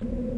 you